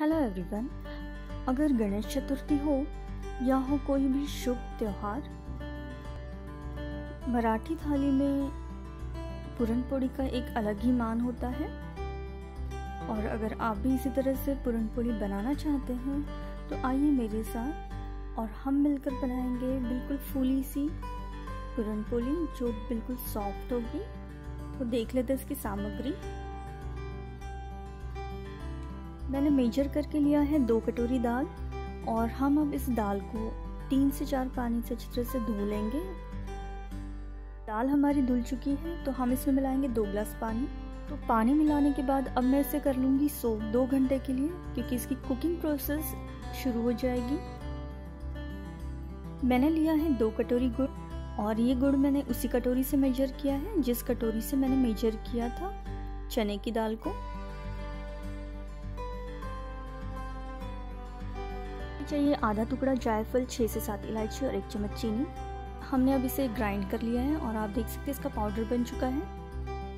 Hello everyone अगर गणेश चतुर्थी हो या हो कोई भी शुभ त्यौहार, मराठी थाली में पूरन पोड़ी का एक अलग ही मान होता है। और अगर आप भी इसी तरह से पूरन पोड़ी बनाना चाहते हैं तो आइए मेरे साथ और हम मिलकर बनाएँगे बिल्कुल फूली सी पूरन पोली जो बिल्कुल सॉफ्ट होगी। तो देख लेते इसकी सामग्री। मैंने मेजर करके लिया है दो कटोरी दाल और हम अब इस दाल को तीन से चार पानी से अच्छी तरह से धो लेंगे। दाल हमारी धुल चुकी है तो हम इसमें मिलाएँगे दो गिलास पानी। तो पानी मिलाने के बाद अब मैं इसे कर लूँगी सो दो घंटे के लिए, क्योंकि इसकी कुकिंग प्रोसेस शुरू हो जाएगी। मैंने लिया है दो कटोरी गुड़, और ये गुड़ मैंने उसी कटोरी से मेजर किया है, जिस कटोरी से मैंने मेजर किया था चने की दाल को। चाहिए आधा टुकड़ा जायफल छः से सात इलायची और एक चम्मच चीनी। हमने अब इसे ग्राइंड कर लिया है और आप देख सकते हैं इसका पाउडर बन चुका है।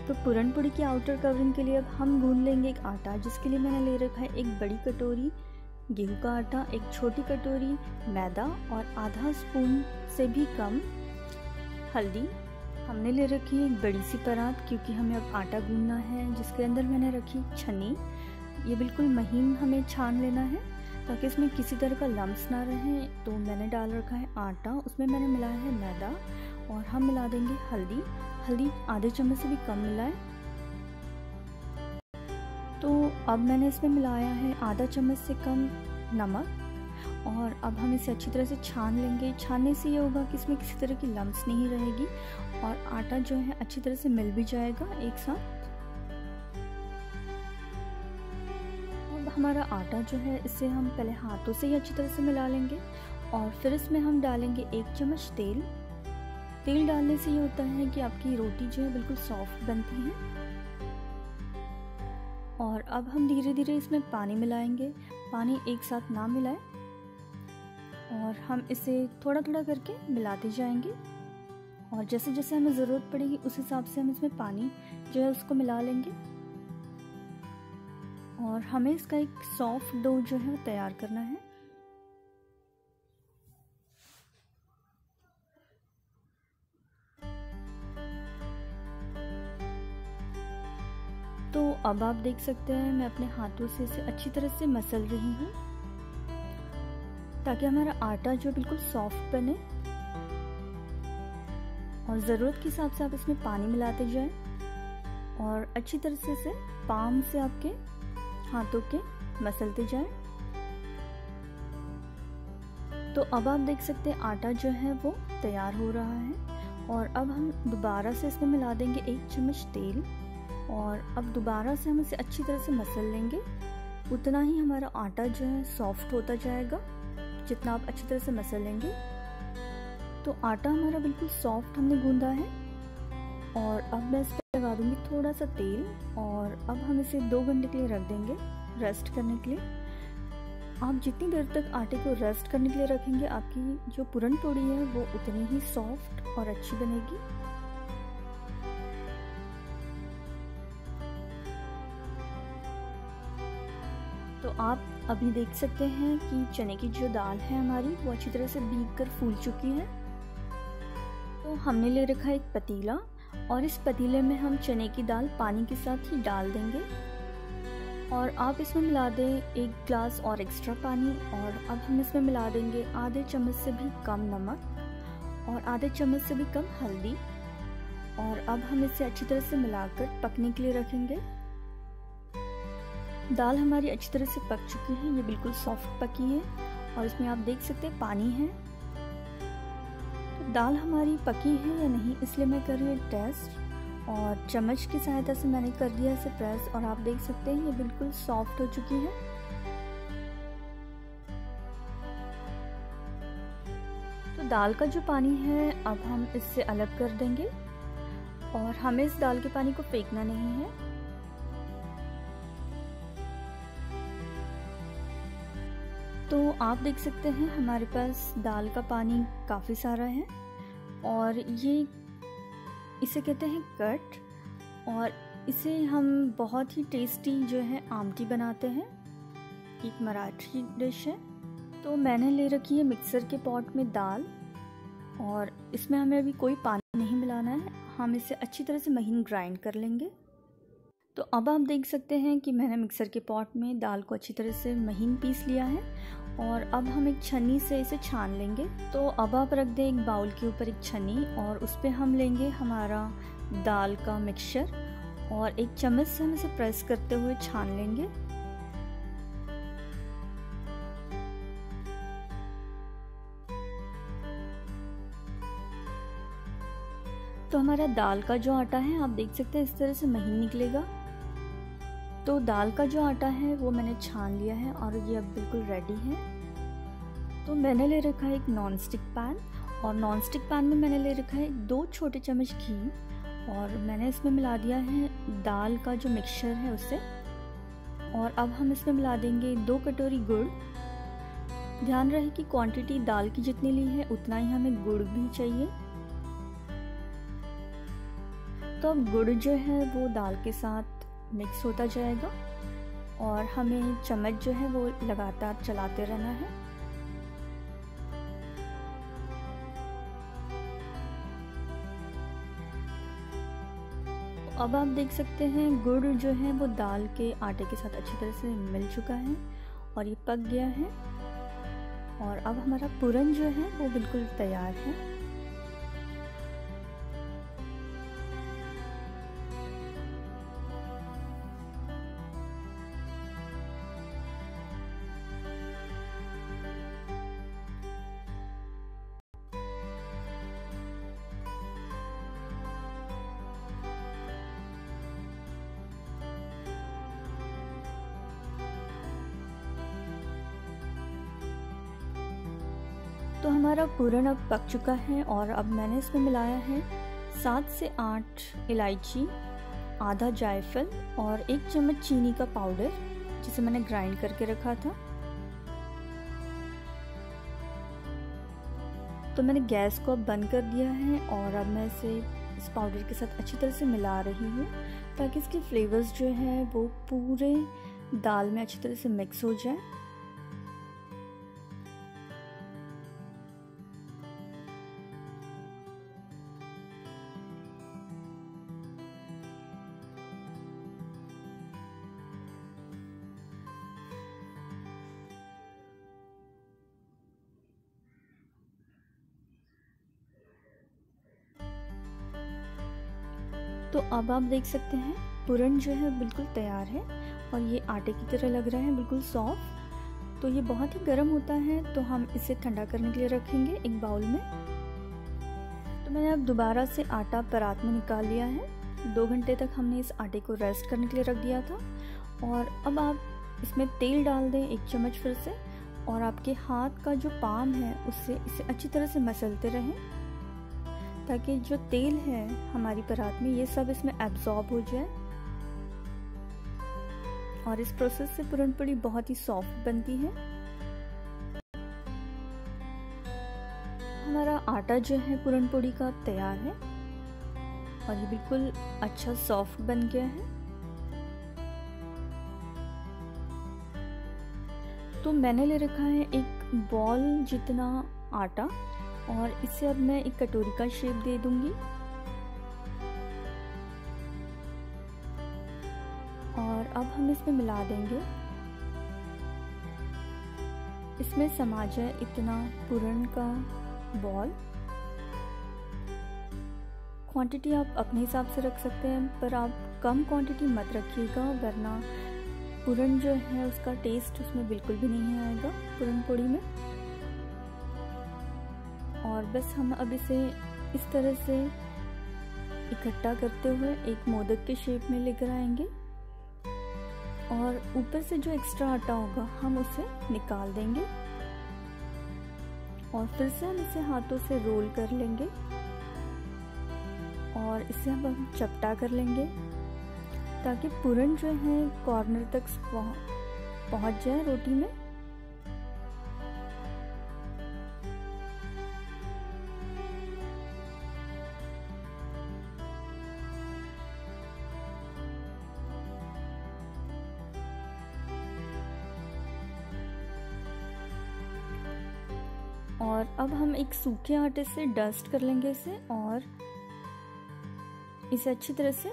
तो पूरन पुड़ी की आउटर कवरिंग के लिए अब हम गूंद लेंगे एक आटा, जिसके लिए मैंने ले रखा है एक बड़ी कटोरी, गेहूँ का आटा, एक छोटी कटोरी, मैदा और आधा स्पून से भी कम हल्दी। हमने ले रखी है एक बड़ी सी परात, क्योंकि हमें अब आटा गूंदना है, जिसके अंदर मैंने रखी छन्नी। ये बिल्कुल महीन हमें छान लेना है। ताकि इसमें किसी तरह का लम्स ना रहे तो मैंने डाल रखा है आटा, उसमें मैंने मिलाया है मैदा, और हम मिला देंगे हल्दी। हल्दी आधे चम्मच से भी कम मिलाए। तो अब मैंने इसमें मिलाया है आधा चम्मच से कम नमक, और अब हम इसे अच्छी तरह से छान लेंगे। छानने से ये होगा कि इसमें किसी तरह की लम्स नहीं रहेगी, और आटा जो है अच्छी तरह से मिल भी जाएगा एक साथ। हमारा आटा जो है, इसे हम पहले हाथों से ही अच्छी तरह से मिला लेंगे और फिर इसमें हम डालेंगे एक चम्मच तेल। तेल डालने से ये होता है कि आपकी रोटी जो है बिल्कुल सॉफ्ट बनती है। और अब हम धीरे धीरे इसमें पानी मिलाएँगे। पानी एक साथ ना मिलाए और हम इसे थोड़ा थोड़ा करके मिलाते जाएँगे। और जैसे जैसे हमें ज़रूरत पड़ेगी, उस हिसाब से हम इसमें पानी जो है, उसको मिला लेंगे। और हमें इसका एक सॉफ्ट डो जो है तैयार करना है। तो अब आप देख सकते हैं, मैं अपने हाथों से इसे अच्छी तरह से मसल रही हूँ, ताकि हमारा आटा जो बिल्कुल सॉफ्ट बने और ज़रूरत के हिसाब से आप इसमें पानी मिलाते जाएँ और अच्छी तरह से इसे पाम से आपके हाथों के मसलते जाएँ। तो अब आप देख सकते हैं, आटा जो है वो तैयार हो रहा है। और अब हम दोबारा से इसमें मिला देंगे एक चम्मच तेल। और अब दोबारा से हम इसे अच्छी तरह से मसल लेंगे। उतना ही हमारा आटा जो है सॉफ्ट होता जाएगा, जितना आप अच्छी तरह से मसल लेंगे। तो आटा हमारा बिल्कुल सॉफ्ट हमने गूंदा है। और अब मैं इस लगा दूँगी थोड़ा सा तेल और अब हम इसे दो घंटे के लिए रख देंगे रेस्ट करने के लिए। आप जितनी देर तक आटे को रेस्ट करने के लिए रखेंगे, आपकी जो पुरन पोड़ी है वो उतनी ही सॉफ्ट और अच्छी बनेगी। तो आप अभी देख सकते हैं कि चने की जो दाल है हमारी, वो अच्छी तरह से भीग कर फूल चुकी है। तो हमने ले रखा है एक पतीला और इस पतीले में हम चने की दाल पानी के साथ ही डाल देंगे। और आप इसमें मिला दें एक ग्लास और एक्स्ट्रा पानी और अब हम इसमें मिला देंगे आधे चम्मच से भी कम नमक और आधे चम्मच से भी कम हल्दी। और अब हम इसे अच्छी तरह से मिलाकर पकने के लिए रखेंगे। दाल हमारी अच्छी तरह से पक चुकी है, ये बिल्कुल सॉफ्ट पकी है और इसमें आप देख सकते हैं पानी है। दाल हमारी पकी है या नहीं, इसलिए मैं कर रही हूँ टेस्ट और चम्मच की सहायता से मैंने कर दिया इसे प्रेस और आप देख सकते हैं ये बिल्कुल सॉफ्ट हो चुकी है। तो दाल का जो पानी है, अब हम इससे अलग कर देंगे और हमें इस दाल के पानी को फेंकना नहीं है। तो आप देख सकते हैं, हमारे पास दाल का पानी काफ़ी सारा है और ये इसे कहते हैं कट और इसे हम बहुत ही टेस्टी जो है, आमटी बनाते हैं। एक मराठी डिश है। तो मैंने ले रखी है मिक्सर के पॉट में दाल और इसमें हमें अभी कोई पानी नहीं मिलाना है। हम इसे अच्छी तरह से महीन ग्राइंड कर लेंगे। तो अब आप देख सकते हैं कि मैंने मिक्सर के पॉट में दाल को अच्छी तरह से महीन पीस लिया है और अब हम एक छन्नी से इसे छान लेंगे। तो अब आप रख दें एक बाउल के ऊपर एक छन्नी और उस पर हम लेंगे हमारा दाल का मिक्सचर और एक चम्मच से हम इसे प्रेस करते हुए छान लेंगे। तो हमारा दाल का जो आटा है, आप देख सकते हैं, इस तरह से महीन निकलेगा। तो दाल का जो आटा है, वो मैंने छान लिया है और ये अब बिल्कुल रेडी है। तो मैंने ले रखा है एक नॉन स्टिक पैन और नॉन स्टिक पैन में मैंने ले रखा है दो छोटे चम्मच घी और मैंने इसमें मिला दिया है दाल का जो मिक्सचर है उससे और अब हम इसमें मिला देंगे दो कटोरी गुड़। ध्यान रहे कि क्वांटिटी दाल की जितनी ली है, उतना ही हमें गुड़ भी चाहिए। तो अब गुड़ जो है, वो दाल के साथ मिक्स होता जाएगा और हमें चम्मच जो है वो लगातार चलाते रहना है। अब आप देख सकते हैं गुड़ जो है वो दाल के आटे के साथ अच्छी तरह से मिल चुका है और ये पक गया है। और अब हमारा पूरन जो है वो बिल्कुल तैयार है। हमारा पूरन अब पक चुका है और अब मैंने इसमें मिलाया है सात से आठ इलायची, आधा जायफल और एक चम्मच चीनी का पाउडर, जिसे मैंने ग्राइंड करके रखा था। तो मैंने गैस को अब बंद कर दिया है और अब मैं इसे इस पाउडर के साथ अच्छी तरह से मिला रही हूँ, ताकि इसके फ्लेवर्स जो हैं वो पूरे दाल में अच्छी तरह से मिक्स हो जाए। तो अब आप देख सकते हैं पूरन जो है बिल्कुल तैयार है और ये आटे की तरह लग रहा है, बिल्कुल सॉफ्ट। तो ये बहुत ही गर्म होता है तो हम इसे ठंडा करने के लिए रखेंगे एक बाउल में। तो मैंने अब दोबारा से आटा परात में निकाल लिया है। दो घंटे तक हमने इस आटे को रेस्ट करने के लिए रख दिया था। और अब आप इसमें तेल डाल दें एक चम्मच फिर से और आपके हाथ का जो पाम है, उससे इसे अच्छी तरह से मसलते रहें। ताकि जो तेल है हमारी परात में, ये सब इसमें एब्जॉर्ब हो जाए। और इस प्रोसेस से पूरन पड़ी बहुत ही सॉफ्ट बनती है। हमारा आटा जो है पूरन पोड़ी का तैयार है। और ये बिल्कुल अच्छा सॉफ्ट बन गया है। तो मैंने ले रखा है एक बॉल जितना आटा। और इसे अब मैं एक कटोरी का शेप दे दूँगी। और अब हम इसमें मिला देंगे। इसमें समा जाए इतना पूरण का बॉल क्वांटिटी आप अपने हिसाब से रख सकते हैं, पर आप कम क्वांटिटी मत रखिएगा, वरना पूरन जो है उसका टेस्ट उसमें बिल्कुल भी नहीं आएगा पूरन पोड़ी में। और बस हम अब इसे इस तरह से इकट्ठा करते हुए एक मोदक के शेप में लेकर आएँगे। और ऊपर से जो एक्स्ट्रा आटा होगा, हम उसे निकाल देंगे। और फिर से हम इसे हाथों से रोल कर लेंगे। और इसे अब हम चपटा कर लेंगे, ताकि पूरन जो है कॉर्नर तक पहुँच जाए रोटी में। अब हम एक सूखे आटे से डस्ट कर लेंगे इसे और इसे अच्छी तरह से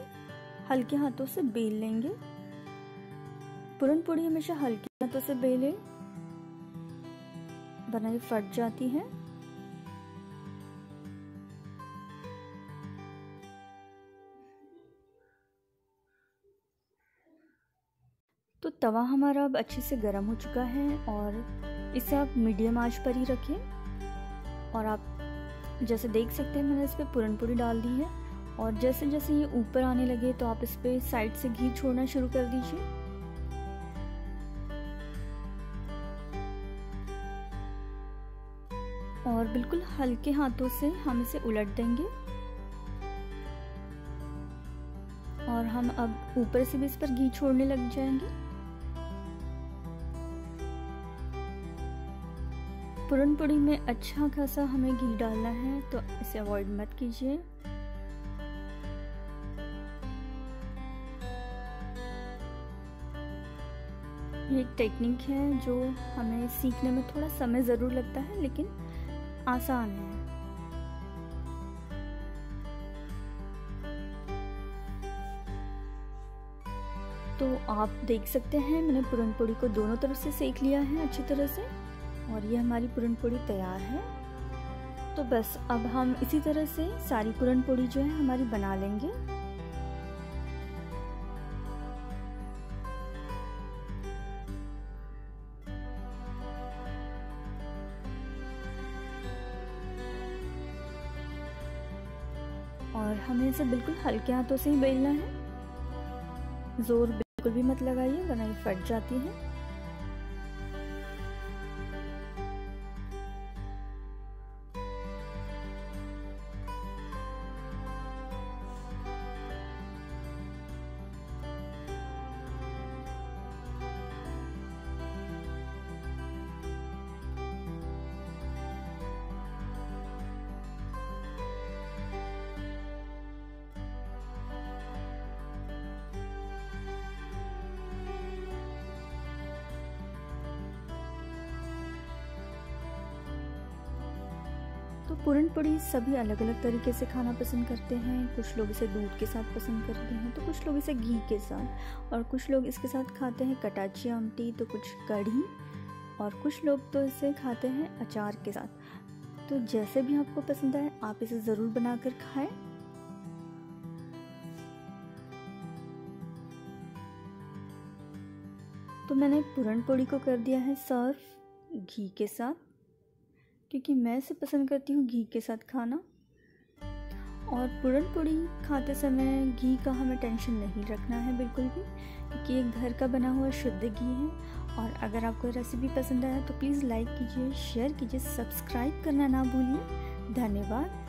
हल्के हाथों से बेल लेंगे। पूरन पोड़ी हमेशा हल्के हाथों से बेलें। वरना ये फट जाती है। तो तवा हमारा अब अच्छे से गर्म हो चुका है और इसे आप मीडियम आँच पर ही रखें। और आप जैसे देख सकते हैं, मैंने इस पर पूरन पूरी डाल दी है। और जैसे जैसे ये ऊपर आने लगे तो आप इस पर साइड से घी छोड़ना शुरू कर दीजिए। और बिल्कुल हल्के हाथों से हम इसे उलट देंगे। और हम अब ऊपर से भी इस पर घी छोड़ने लग जाएँगे। पूरन पूड़ी में अच्छा खासा हमें घी डालना है तो इसे अवॉइड मत कीजिए। ये एक टेक्निक है जो हमें सीखने में थोड़ा समय ज़रूर लगता है, लेकिन आसान है। तो आप देख सकते हैं, मैंने पूरन पोड़ी को दोनों तरफ़ से सेक लिया है अच्छी तरह से। और ये हमारी पूरन तैयार है। तो बस, अब हम इसी तरह से सारी पूरन पोड़ी जो है, हमारी बना लेंगे। और हमें इसे बिल्कुल हल्के हाथों से ही बेलना है। ज़ोर बिल्कुल भी मत लगाइए, वरना ये फट जाती है। तो पूरन पड़ी सभी अलग अलग तरीके से खाना पसंद करते हैं। कुछ लोग इसे दूध के साथ पसंद करते हैं तो कुछ लोग इसे घी के साथ। और कुछ लोग इसके साथ खाते हैं कटाची आमटी तो कुछ कढ़ी। और कुछ लोग तो इसे खाते हैं अचार के साथ। तो जैसे भी आपको पसंद आए, आप इसे ज़रूर बनाकर खाएँ। तो मैंने पूरन पोड़ी को कर दिया है सर्व घी के साथ। क्योंकि मैं इसे पसंद करती हूँ घी के साथ खाना। और पूरन पूड़ी खाते समय घी का हमें टेंशन नहीं रखना है बिल्कुल भी, क्योंकि एक घर का बना हुआ शुद्ध घी है। और अगर आपको रेसिपी पसंद आया तो प्लीज़ लाइक कीजिए शेयर कीजिए सब्सक्राइब करना ना भूलिए। धन्यवाद।